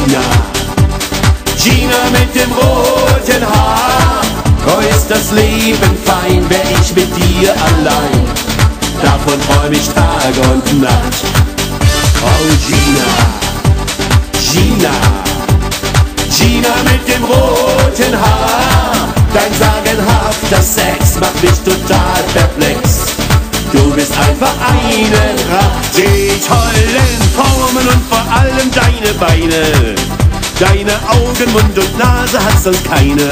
Gina, Gina, mit dem roten Haar. Oh, ist das Leben fein, wär ich mit dir allein. Davon träum ich Tag und Nacht. Oh, Gina, Gina, Gina mit dem roten Haar. Dein sagenhafter Sex macht mich total bist einfach eine Pracht. Die tollen Formen und vor allem deine Beine. Deine Augen, Mund und Nase hat sonst keine.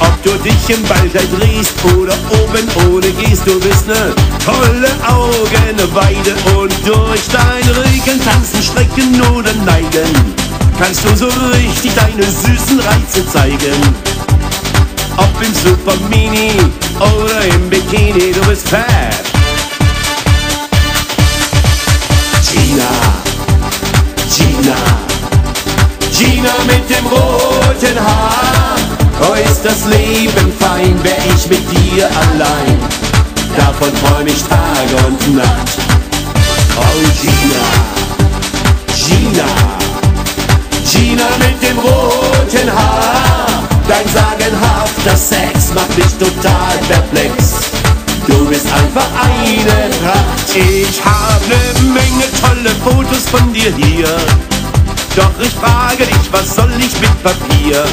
Ob du dich im Wald drehst oder oben ohne gehst, du bist ne tolle Augenweide. Und durch dein Rücken tanzen, strecken oder neigen, kannst du so richtig deine süßen Reize zeigen. Ob im Super Mini oder im Bikini, du bist fett. Gina, Gina, Gina mit dem roten Haar. Oh, ist das Leben fein, wär ich mit dir allein. Davon träum ich Tag und Nacht. Oh, Gina, Gina, Gina mit dem roten Haar. Dein sagenhafter Sex macht mich total perplex. Eine Pracht. Ich hab ne Menge tolle Fotos von dir hier. Doch ich frage dich, was soll ich mit Papier?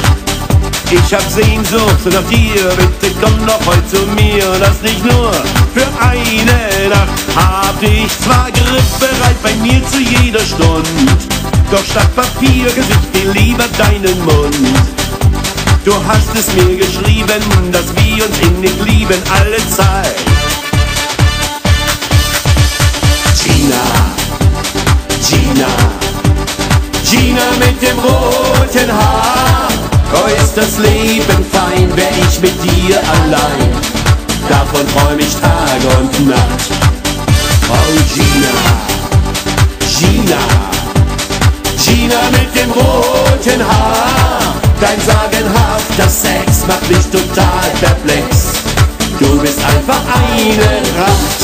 Ich hab Sehnsucht nach dir, bitte komm doch heute zu mir. Das nicht nur für eine Nacht. Hab dich zwar griffbereit bei mir zu jeder Stund. Doch statt Papier ich viel lieber deinen Mund. Du hast es mir geschrieben, dass wir uns innig lieben alle Zeit. Mit dem roten Haar. Oh, ist das Leben fein, wär ich mit dir allein. Davon träum ich Tag und Nacht. Oh, Gina, Gina, Gina mit dem roten Haar. Dein sagenhafter Sex macht mich total perplex. Du bist einfach eine Pracht.